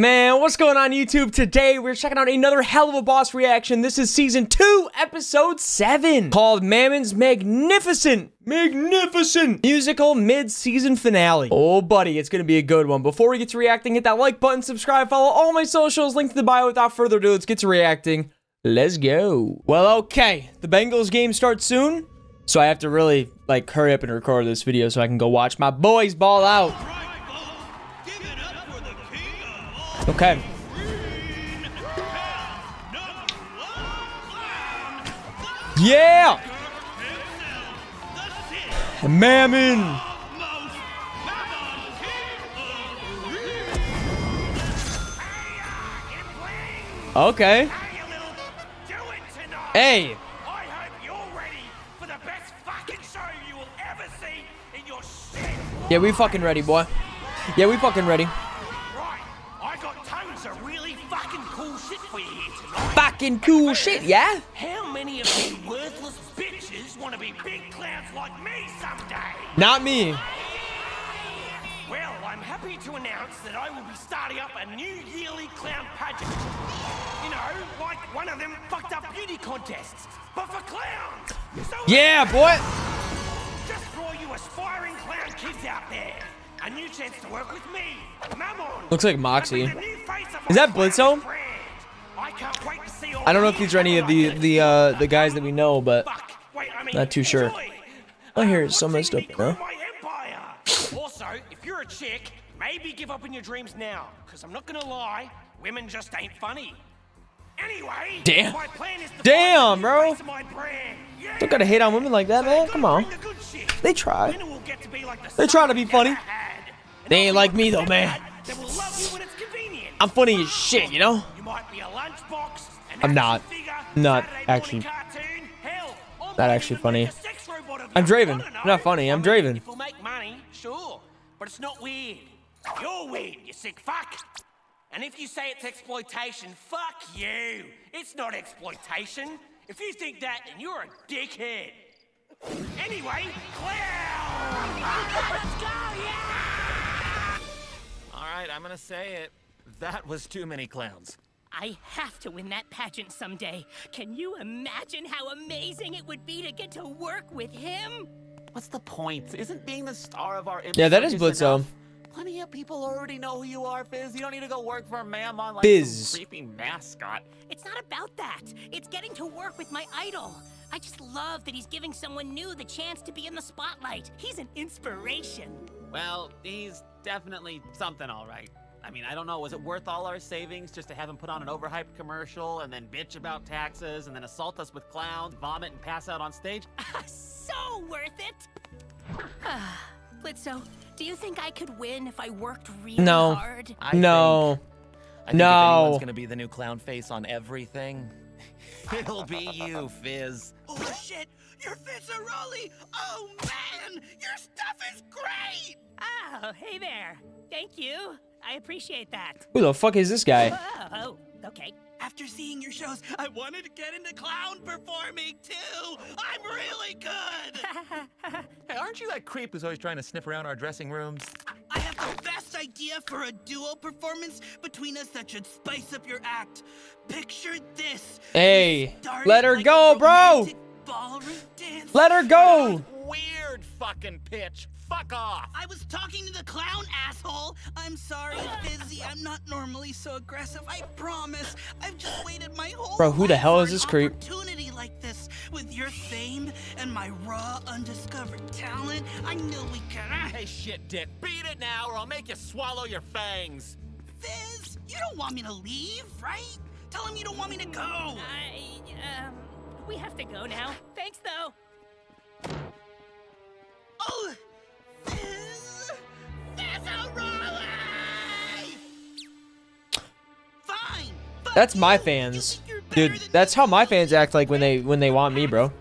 Man, what's going on YouTube? Today we're checking out another Helluva Boss reaction. This is season 2, episode 7, called Mammon's Magnificent, Magnificent Musical Mid-Season Finale. Oh buddy, it's gonna be a good one. Before we get to reacting, hit that like button, subscribe, follow all my socials, link to the bio. Without further ado, let's get to reacting. Let's go. Well, okay, the Bengals game starts soon, so I have to really, like, hurry up and record this video so I can go watch my boys ball out. Okay. Yeah! Mammon! Okay. Hey! Yeah, we fucking ready, boy. Yeah, we fucking ready. Fucking cool shit, yeah? How many of you worthless bitches want to be big clowns like me someday? Not me. Well, I'm happy to announce that I will be starting up a new yearly clown pageant. You know, like one of them fucked up beauty contests, but for clowns. So Yeah, boy. Just for all you aspiring clown kids out there, a new chance to work with me, Mammon. Looks like Moxxie. be the new face of Is that Blitzo? brand. I can't wait to see all I don't know if these are any of the the uh the guys that we know, but Not too sure. enjoy. I hear Uh, some of watching stuff, me you grow know? my empire. also, if you're a chick, maybe give up on your dreams now, because I'm not gonna lie, women just ain't funny. Anyway, Damn. my is Damn, find the new bro. face of my brand. Yeah. Don't gotta hate on women like that, man. Come on. bring the good shit. They try. Women will get to be like They try to be funny. you never had. And They ain't like me, though, man. dad That will love you when it's convenient. I'm funny as shit, you know? You I'm not. Not actually- cartoon, Not actually funny. make a sex robot of I'm you. Draven. I don't I'm not funny. I'm I Draven. If we'll make money, sure, but it's not weird. You're weird, you sick fuck. And if you say it's exploitation, fuck you. It's not exploitation. If you think that, then you're a dickhead. Anyway, clown! Let's go, yeah! All right, I'm gonna say it. That was too many clowns. I have to win that pageant someday. Can you imagine how amazing it would be to get to work with him? What's the point? Isn't being the star of our image Yeah, that is circus Blitzo. Plenty of people already know who you are, Fizz. You don't need to go work for a Mammon like Fizz. some creepy mascot. It's not about that. It's getting to work with my idol. I just love that he's giving someone new the chance to be in the spotlight. He's an inspiration. Well, he's definitely something, all right. I mean, I don't know. Was it worth all our savings just to have him put on an overhyped commercial and then bitch about taxes and then assault us with clowns, vomit, and pass out on stage? so worth it. Blitzo, do you think I could win if I worked really No. hard? I No. Think, I think No. If anyone's gonna be the new clown face on everything, it'll be you, Fizz. Oh shit! Your fits are rolly! Oh man! Your stuff is great! Oh, hey there. Thank you. I appreciate that. Who the fuck is this guy? Oh, oh okay. After seeing your shows, I wanted to get into clown performing too! I'm really good! Hey, aren't you that creep who's always trying to sniff around our dressing rooms? I have the best idea for a duo performance between us that should spice up your act. Picture this. Hey, let her like go, bro. Ballroom dance. Let her go. Weird fucking pitch. Fuck off. I was talking to the clown, asshole. I'm sorry, Fizzy. I'm not normally so aggressive. I promise. I've just waited my whole Bro, who the hell is this creep? Opportunity like this, with your fame and my raw, undiscovered talent, I knew we could. Hey, shit, dick. Beat it now or I'll make you swallow your fangs. Fizz, you don't want me to leave, right? Tell him you don't want me to go. I, um, we have to go now. Thanks, though. Oh, That's my fans. You think you're better Dude, that's how my fans act like when they when they want me, bro.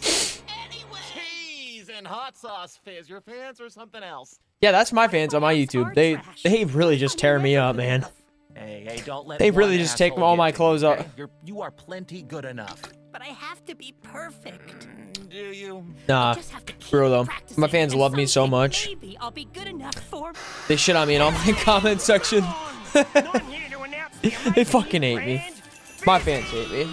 Cheese and hot sauce, Fizz. Your fans or something else? Yeah, that's my fans on my YouTube. They they really just tear me up, man. Hey, hey, don't let They really just take all my clothes off. you are plenty good enough. But I have to be perfect. Mm, do you? Nah, Just have to keep bro though. My fans love me so much. Maybe I'll be good enough for. They shit on me in all my comment section. And I'm here to announce the They fucking hate me. My fans hate me.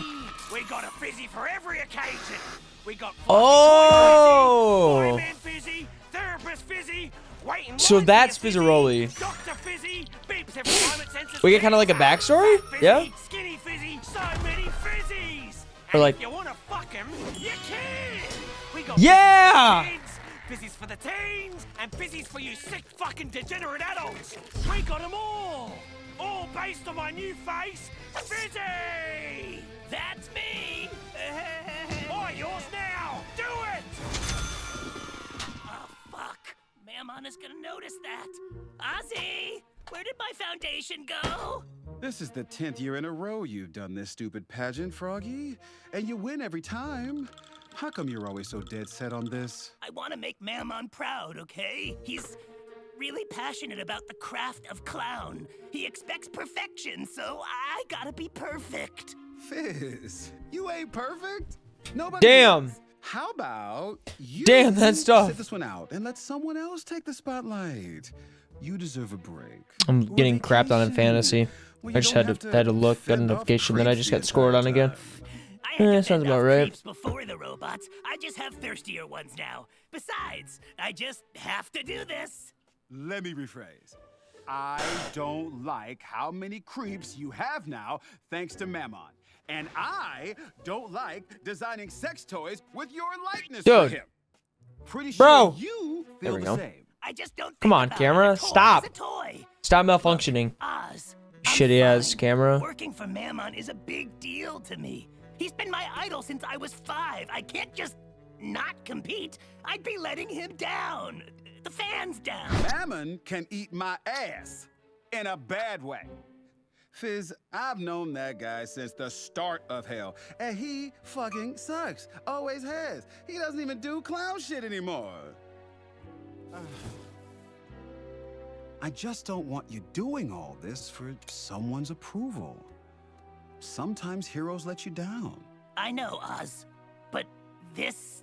We got a fizzy for every occasion. We got Oh. Toy Man Fizzy, Therapist Fizzy, Wait So that's for Fizzarolli. Fizzy, Dr. Fizzy, beeps every time it senses We get kinda like a fizzy, backstory? fat Fizzy, Yeah? Or And like- you wanna fuck 'em, you can. We got Yeah! fizzies for kids, Fizzies for the teens, and fizzies for you sick fucking degenerate adults. We got 'em all. All based on my new face, Fizzy! That's me! Oh, yours now! Do it! Oh, fuck. Mammon is gonna notice that. Ozzy! Where did my foundation go? This is the 10th year in a row you've done this stupid pageant, Froggy. And you win every time. How come you're always so dead set on this? I want to make Mammon proud, okay? He's really passionate about the craft of clown. He expects perfection, so I gotta be perfect. Fizz, you ain't perfect. Nobody Damn. is. How about you Damn, that's tough. sit this one out and let someone else take the spotlight? You deserve a break. I'm Or getting crapped on in fantasy. Where I just had to, have had to look, got a notification, then I just got scored on again. time. I Eh, sounds about right. before the robots. I just have thirstier ones now. Besides, I just have to do this. Let me rephrase. I don't like how many creeps you have now, thanks to Mammon. And I don't like designing sex toys with your likeness Dude. for him. Pretty Bro. sure you There feel we the go. same. I just don't. Come think on, about camera, a toy stop. toy. Stop malfunctioning. Oz. Shitty ass camera. Working for Mammon is a big deal to me. He's been my idol since I was five. I can't just not compete. I'd be letting him down. The fans down. Mammon can eat my ass in a bad way. Fizz, I've known that guy since the start of hell, and he fucking sucks. Always has. He doesn't even do clown shit anymore. Ah. I just don't want you doing all this for someone's approval. Sometimes heroes let you down. I know, Oz, but this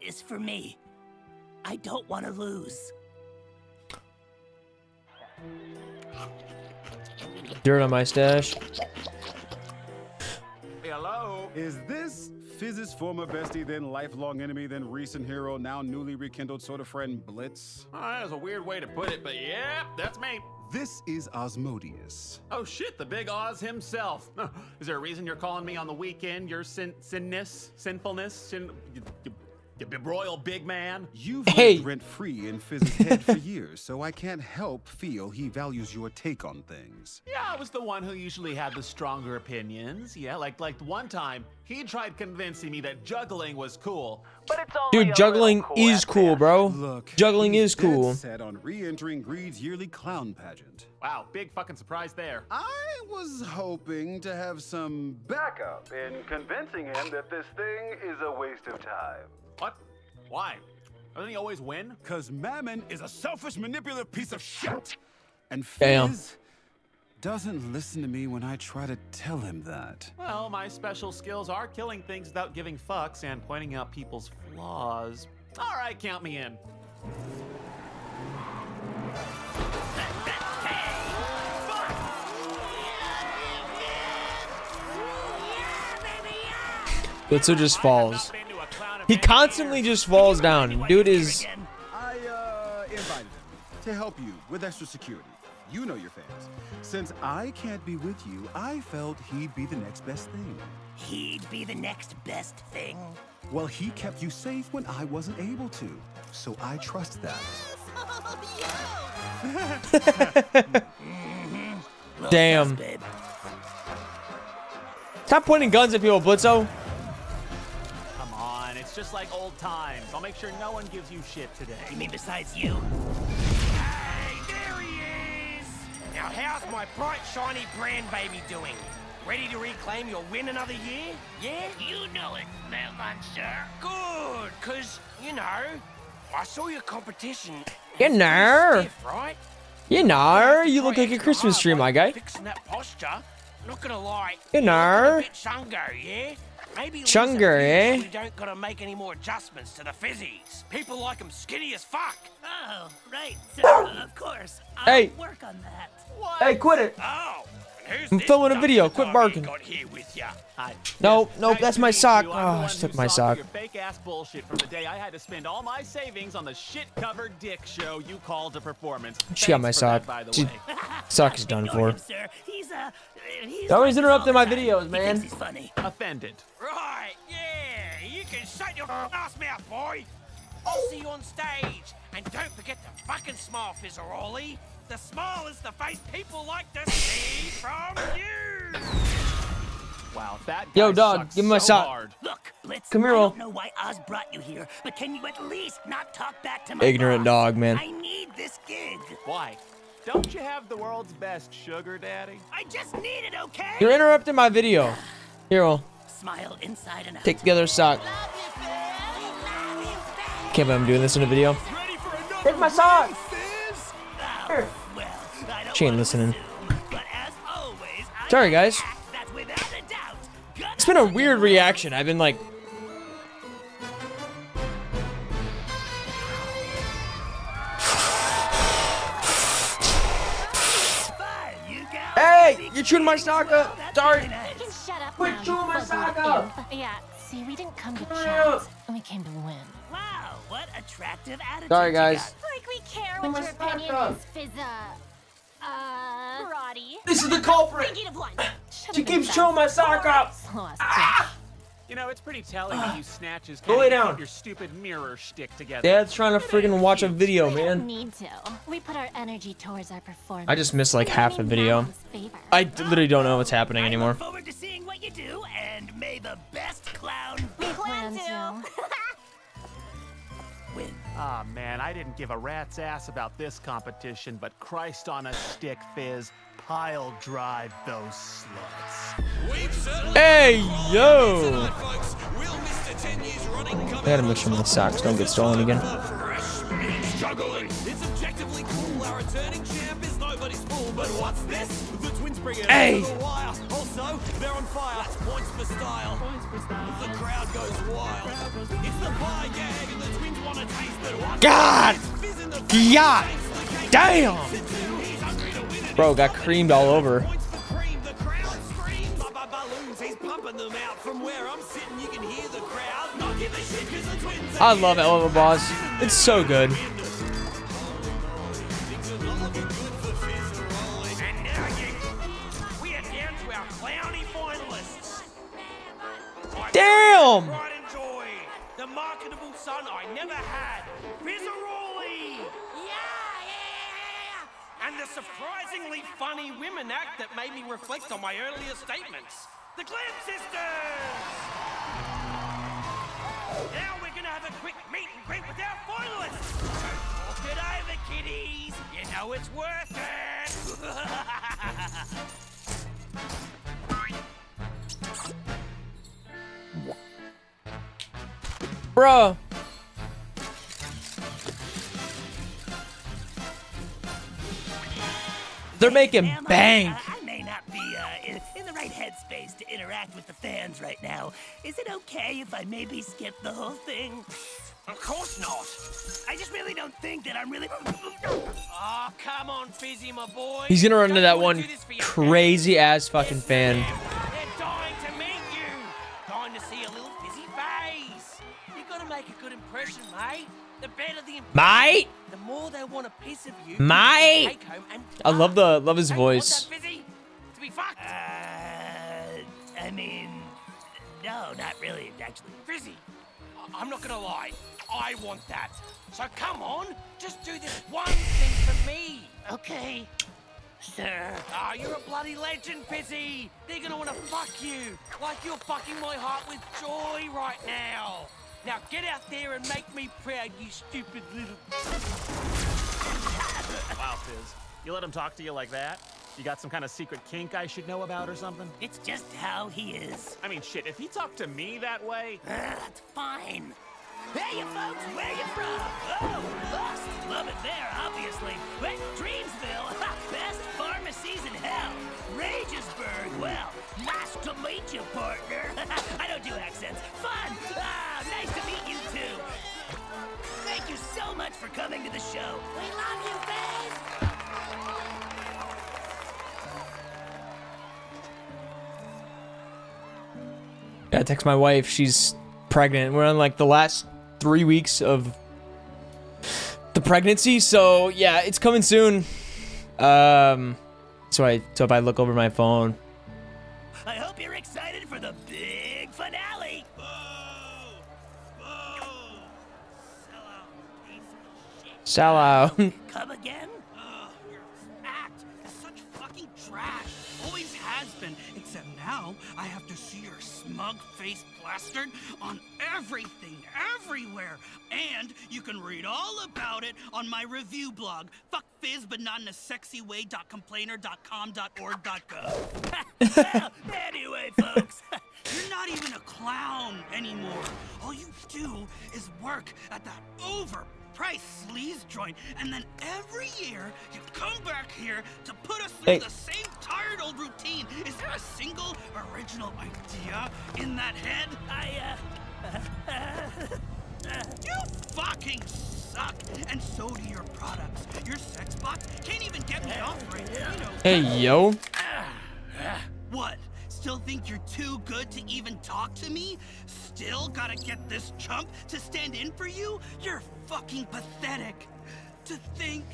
is for me. I don't want to lose. Dirt on my stash. Hello? Is this Fizz's former bestie, then lifelong enemy, then recent hero, now newly rekindled sort of friend Blitz? Oh, that was a weird way to put it, but yeah, that's me. This is Asmodeus. Oh shit, the big Oz himself. Is there a reason you're calling me on the weekend? Your sin sinness, sinfulness, sin, you, you, you big royal big man? You've Hey. lived rent free in Fizz's head for years, so I can't help feel he values your take on things. Yeah, I was the one who usually had the stronger opinions. Yeah, like like one time he tried convincing me that juggling was cool. But it's only Dude, juggling is cool, bro. Look, Juggling is cool. dead set on re-entering Greed's yearly clown pageant. Wow, big fucking surprise there. I was hoping to have some backup in convincing him that this thing is a waste of time. What? Why? Doesn't he always win? Cause Mammon is a selfish, manipulative piece of shit. And Damn. Fizz doesn't listen to me when I try to tell him that. Well, my special skills are killing things without giving fucks and pointing out people's flaws. All right, count me in. Blitzo just falls. He constantly just falls down. Dude is. I uh, invited him to help you with extra security. You know your fans. Since I can't be with you, I felt he'd be the next best thing. He'd be the next best thing. Well, he kept you safe when I wasn't able to, so I trust that. Damn. Babe. Stop pointing guns at people, Blitzo. Come on, it's just like old times. I'll make sure no one gives you shit today. You mean besides you? Hey, there he is! Now, how's my bright, shiny brand baby doing? Ready to reclaim your win another year? Yeah? You know it, Mammon, sir. Good, because, you know, I saw your competition. You know. stiff, right? You know, you look like a Christmas tree, my guy. Fixing that posture. Not gonna lie. You know. A bit shungo, yeah? Maybe Lisa Chunger, feels eh? We don't gotta make any more adjustments to the fizzies. People like 'em skinny as fuck. Oh, right, sir. Of course. I'll Hey. work on that. Hey, quit it. Oh, and who's I'm filming a video, quit barking. you got here with ya? Hi. No, no, nice that's my sock. Oh, the I just took my sock. Your fake ass bullshit from the day I had to spend all my savings on the shit covered dick show you called a performance. She got my Thanks that, sock. She- Sock is done for. He's, uh, he's always like interrupting my videos, man. thinks he's funny. Offended. Right, yeah, you can shut your ass mouth, boy. I'll see you on stage. And don't forget to fucking smile, Fizzarolli. The smile is the face people like to see from you. Wow, that Yo, dog, sucks give me my so sock. hard. Look, Blitz, Come here, I don't know why Oz brought you here, but can you at least not talk back to my Ignorant boss? dog, man. I need this gig. Why? Don't you have the world's best sugar daddy? I just need it, okay? You're interrupting my video. Here, well, Smile inside and out. take the other sock. Can't believe I'm doing this in a video. Take my sock. Well, I She ain't listening. assume, but as always, Sorry, guys. act that without a doubt, gonna It's been a weird reaction. I've been like, Fine, you got hey, you're chewing my sock up. that's Sorry. really nice. Can shut up Quit now, chewing my sock up. Yeah, see, we didn't come to Come chat. We came to win. Wow, what attractive attitude Sorry, you guys. Got. We care what your opinion is, Fizza. Uh, Roddy. this is the culprit. Thinking of one. She keeps fast. chewing my sock up. Ah! You know, it's pretty telling that you snatches Go can't lay even down. your stupid mirror shtick together. Dad's trying to friggin' watch a video. We man. need to. We put our energy towards our performance. I just missed like half need the video. Madam's favor. I d- literally don't know what's happening I anymore. look forward to seeing what you do, and may the best clown We plan to. win. Ah, man, I didn't give a rat's ass about this competition, but Christ on a stick, Fizz, pile drive those sluts. Hey, yo! I gotta make sure my socks don't get stolen again. But what's this? The twins bring it Hey. the wire. Also, they're on fire. Points for style. The crowd goes wild. It's the pie gag, and the twins want to taste it. What's God! Fizz in the God! Damn! He's hungry to win it. Bro, got creamed all over. Points for cream. The It's so Ba- Damn! Pride and joy, the marketable son I never had, Fizzarolli. Yeah, yeah, And the surprisingly funny women act that made me reflect on my earlier statements, the Glam Sisters. Now we're gonna have a quick meet and greet with our finalists. So talk it over, kiddies. You know it's worth it. Bruh. They're making Ma'am, I- bank. I, I may not be uh, in, in the right headspace to interact with the fans right now. Is it okay if I maybe skip the whole thing? of course not. I just really don't think that I'm really. Oh, come on, Fizzy, my boy. He's gonna run into Don't that one do this for your crazy ass fucking fan. Mate? the more they want a piece of you. Mate? Take home and I love the love his Don't you want voice. to be fucked. Uh, I mean, no, not really, actually. Fizzy, I- I'm not gonna lie. I want that. So come on, just do this one thing for me. Okay, sir. Oh, you're a bloody legend, Fizzy. They're gonna wanna fuck you, like you're fucking my heart with joy right now. Now get out there and make me proud, you stupid little. Wow, Fizz. You let him talk to you like that? You got some kind of secret kink I should know about or something? It's just how he is. I mean, shit, if he talked to me that way, Uh, that's fine. Hey, you folks, where you from? Oh, Lost. Love it there, obviously. Wait, Dreamsville. Ha, Best pharmacies in hell. Ragesburg. Well, nice to meet you, partner. I don't do accents. For coming to the show. We love you, Faze! Gotta text my wife. She's pregnant. We're on like the last three weeks of the pregnancy, so yeah, it's coming soon. Um, so I so if I look over my phone, I hope you're excited for the big finale. Out. Come again? Your act is such fucking trash. Always has been. Except now, I have to see your smug face plastered on everything, everywhere. And you can read all about it on my review blog. Fuck fizz, but not in a sexy way. .complainer.com.org.gov. well, anyway, folks. You're not even a clown anymore. All you do is work at that overpriced sleaze joint, and then every year you come back here to put us through Hey. the same tired old routine. Is there a single original idea in that head? I, uh, You fucking suck, and so do your products. Your sex box can't even get me off right. You know. hey yo, What? Still think you're too good to even talk to me? Still gotta get this chump to stand in for you? You're fucking pathetic. To think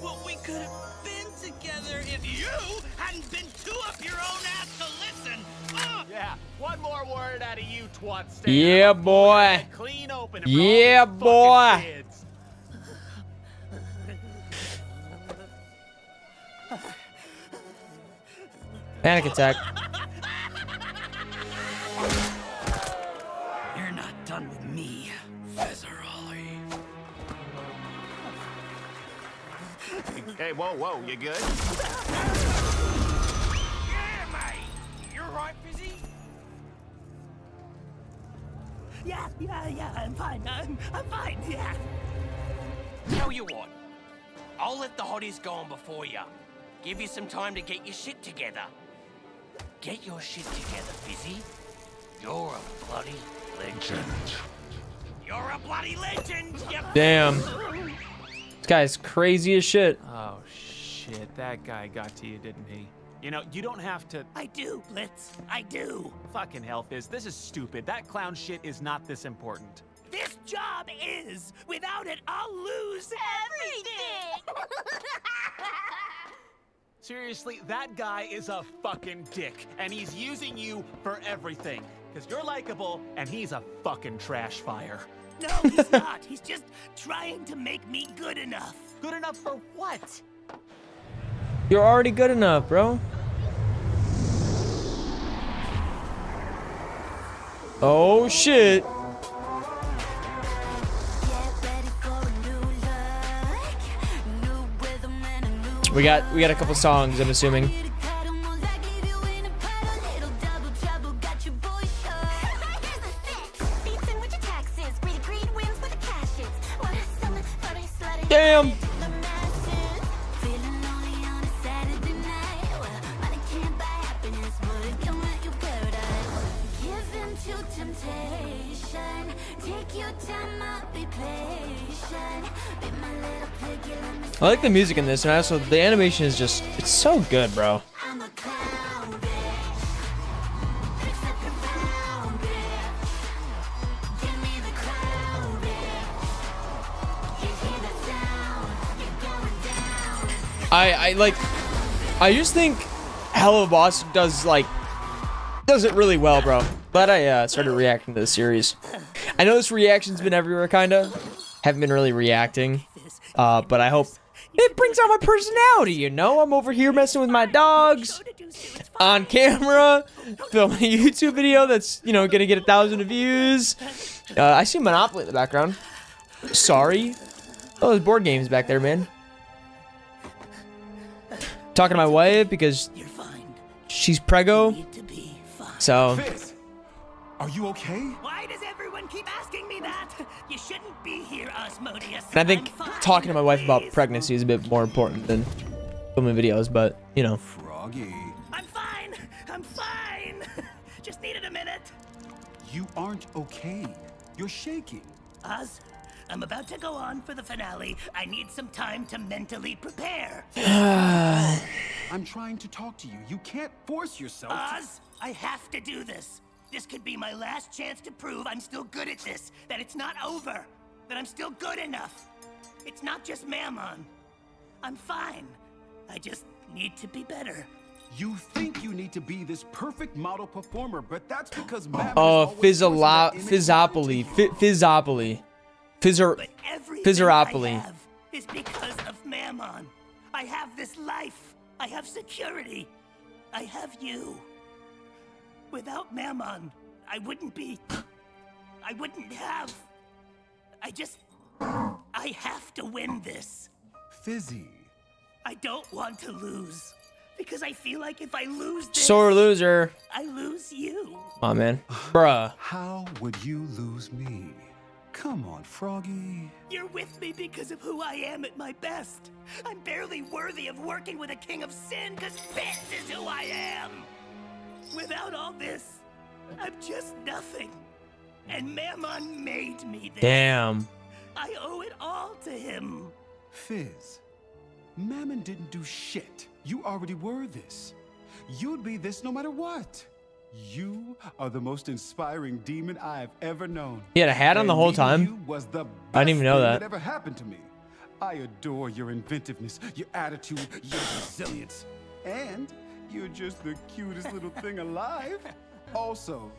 what we could have been together if you hadn't been too up your own ass to listen. Ugh! Yeah, one more word out of you, twat. Stan. Yeah, boy. Clean open. and for all Yeah, boy. kids. panic attack. Hey, whoa, whoa, you good? Yeah, mate. You're right, Fizzy. yeah, yeah, yeah, I'm fine. I'm, I'm fine, yeah. Tell you what, I'll let the hotties go on before you. Give you some time to get your shit together. Get your shit together, Fizzy. You're a bloody legend. You're a bloody legend, Damn, this guy's crazy as shit. Oh, shit. That guy got to you, didn't he? You know, you don't have to. I do, Blitz. I do. Fucking hell, Fizz. This is stupid. That clown shit is not this important. This job is. Without it, I'll lose everything. Seriously, that guy is a fucking dick, and he's using you for everything. Because you're likable, and he's a fucking trash fire. no, he's not. He's just trying to make me good enough. Good enough for what? You're already good enough, bro. Oh shit. We got we got a couple songs, I'm assuming. Like the music in this, and also the animation is just it's so good, bro. I'm a clown, bitch. Fix up your frown, bitch. Give me the crown, bitch. You hear the sound, you're going down. I I like I just think Hello Boss does like does it really well, bro. Glad I uh, started reacting to the series. I know this reaction's been everywhere, kinda. Haven't been really reacting, uh, but I hope it brings out my personality. You know, I'm over here messing with my dogs on camera, filming a YouTube video that's you know gonna get a thousand views. Uh, I see Monopoly in the background. Sorry. Oh, there's board games back there, man. Talking to my wife because she's prego. Need to be fine. So Fizz, are you okay? Why does everyone keep asking me that? You shouldn't be here, Asmodeus. and I think talking to my wife about pregnancy is a bit more important than filming videos. But you know, Froggy. I'm fine. I'm fine. Just needed a minute. You aren't okay. You're shaking. Oz, I'm about to go on for the finale. I need some time to mentally prepare. I'm trying to talk to you. You can't force yourself. Oz, I have to do this. This could be my last chance to prove I'm still good at this, that it's not over, that I'm still good enough. It's not just Mammon. I'm fine. I just need to be better. You think you need to be this perfect model performer, but that's because Mammon Oh, is uh, always forcing Fizzolo- Fizzopoly. onto you. Fi- Fizzopoly. Fizzer. But everything Fizzeropoly. I have is because of Mammon. I have this life. I have security. I have you. Without Mammon, I wouldn't be. I wouldn't have. I just. I have to win this. Fizzy. I don't want to lose. Because I feel like if I lose this, Sore loser. I lose you. Come on, man. Bruh. How would you lose me? Come on, Froggy. You're with me because of who I am at my best. I'm barely worthy of working with a king of sin because this is who I am. Without all this, I'm just nothing. And Mammon made me this. Damn. I owe it all to him. Fizz. Mammon didn't do shit. You already were this. You'd be this no matter what. You are the most inspiring demon I've ever known. He had a hat on the whole time? You was the best I didn't even know that. that ever happened to me. I adore your inventiveness, your attitude, your resilience, and you're just the cutest little thing alive. Also,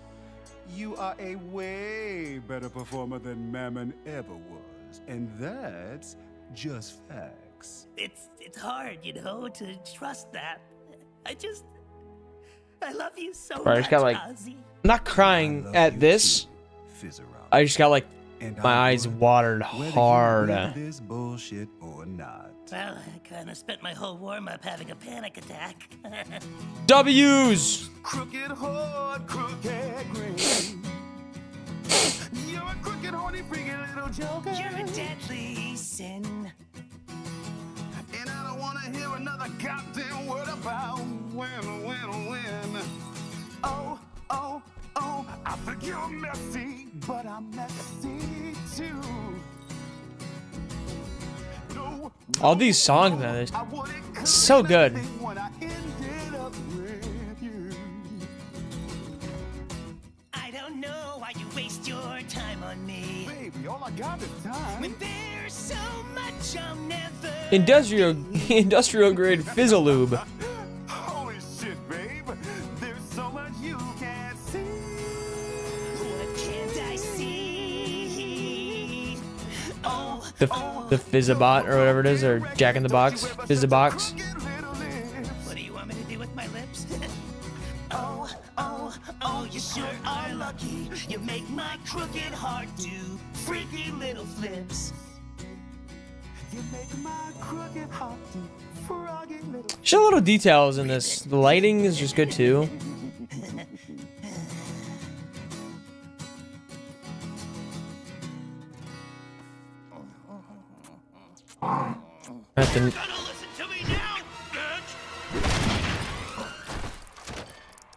you are a way better performer than Mammon ever was, and that's just facts. It's it's hard, you know, to trust that. I just I love you so Bro, I much, just got like. Ozzy. I'm not crying at this. Fizz around. I just got like And my I eyes watered hard. This bullshit or not. Well, I kind of spent my whole warm up having a panic attack. W's. Crooked horde, crooked green. You're a crooked, horny, freaky little joker. You're a deadly sin. And I don't wanna hear another goddamn word about when, when, when. Oh, oh, oh, I think you're messy, but I'm messy too. No, All these songs, man. I wouldn't So good. Industrial When I ended up The Fizzabot or whatever it is, or Jack in the Box. Fizzabox. what do you want me to do with my lips? oh, oh, oh, you sure are lucky. You make my crooked heart do freaky little flips. You make my crooked heart do froggy little. Just a little details in this. The lighting is just good too. Have to- Gonna listen to me now!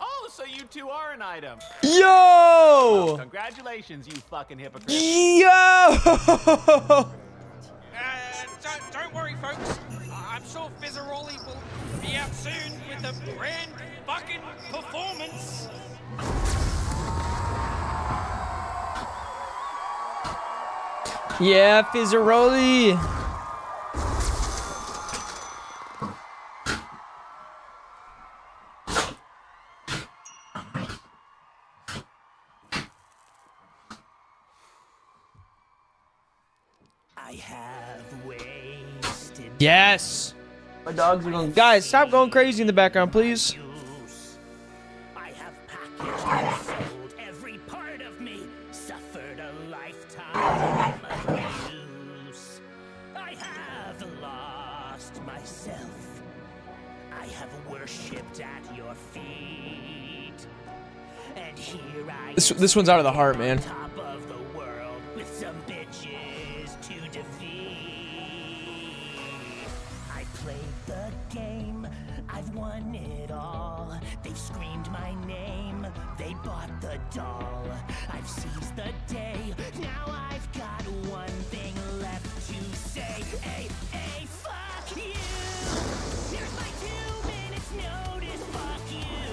Oh, so you two are an item. Yo! Congratulations, you fucking hypocrite. Yo! Uh, don't, don't worry, folks. I'm sure Fizzarolli will be out soon with a grand fucking performance. Yeah, Fizzarolli. Yes. My dogs are going. Guys, stop going crazy in the background, please. I have packaged every part of me, suffered a lifetime. I have lost myself. I have worshipped at your feet. And here I This this one's out of the heart, man. The game, I've won it all. They've screamed my name, they bought the doll. I've seized the day. Now I've got one thing left to say. Hey, hey, fuck you. Here's my two minutes notice. Fuck you.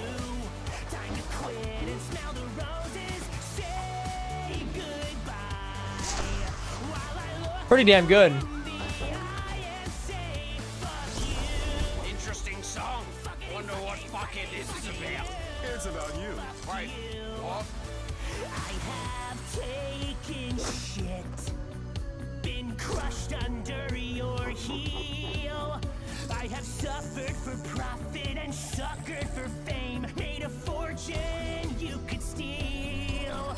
Time to quit and smell the roses. Say goodbye. Pretty damn good. I have suffered for profit and suckered for fame, made a fortune you could steal.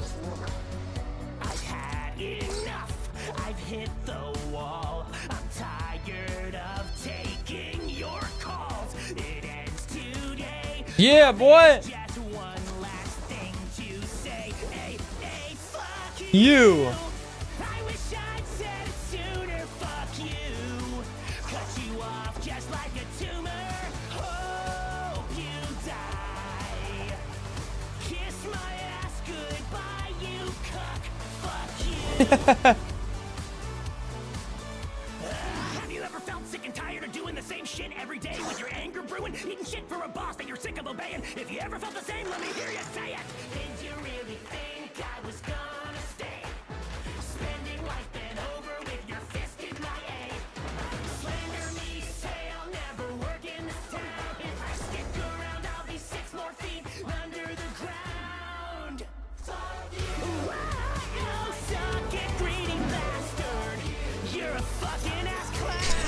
I've had enough, I've hit the wall. I'm tired of taking your calls. It ends today. Yeah, boy. Just one last thing to say. Hey, hey, fuck you. Have you ever felt sick and tired of doing the same shit every day with your anger brewing, eating shit for a boss that you're sick of obeying? If you ever felt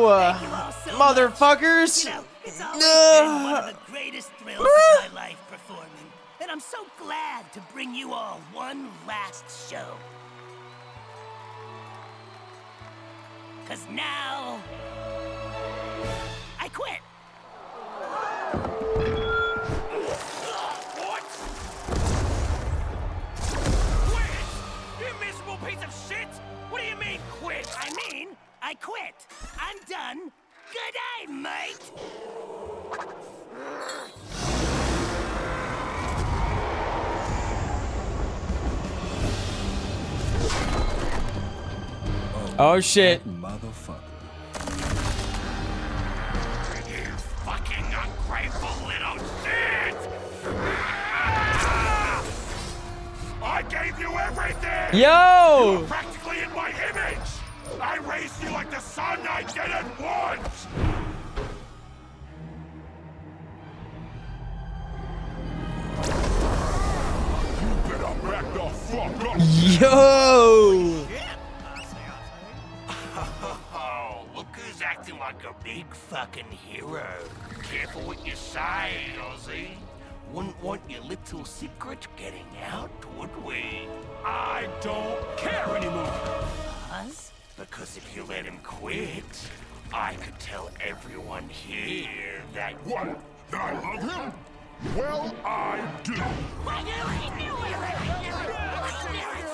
you all so Motherfuckers! You know, it's always been one of the greatest thrills of my life performing. And I'm so glad to bring you all one last show. Cause now I quit. What? Quit? You miserable piece of shit! What do you mean, quit? I mean, I quit. I'm done. Good day, mate. Oh shit. Motherfucker. You fucking ungrateful little shit! Ah! I gave you everything! Yo! Practically I didn't want! You better back the fuck up! Yo! Oh, look who's acting like a big fucking hero. Careful what you say, Ozzy. Wouldn't want your little secret getting out, would we? I don't care anymore. Us? Because if you let him quit, I could tell everyone here that what? That I love him? Well, I do. I knew it! I knew it! I knew it!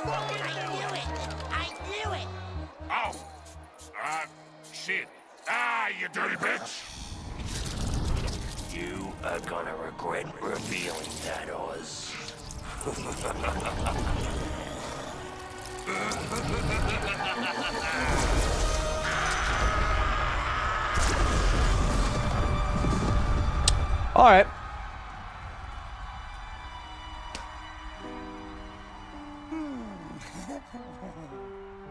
I knew it! I knew it! Oh, uh, shit. Ah, you dirty bitch. You are gonna regret revealing that, Oz. Alright.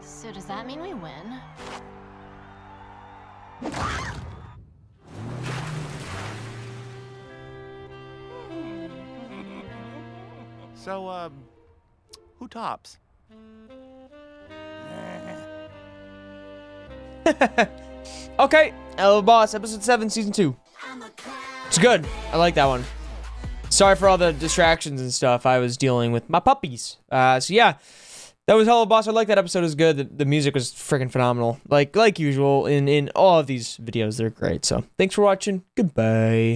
So does that mean we win? So, um, who tops? okay, Hello Boss, episode 7, season 2. It's good. I like that one. Sorry for all the distractions and stuff. I was dealing with my puppies. Uh, so yeah, that was Hello Boss. I like that episode. It was good. The, the music was freaking phenomenal. Like like usual in in all of these videos, they're great. So thanks for watching. Goodbye.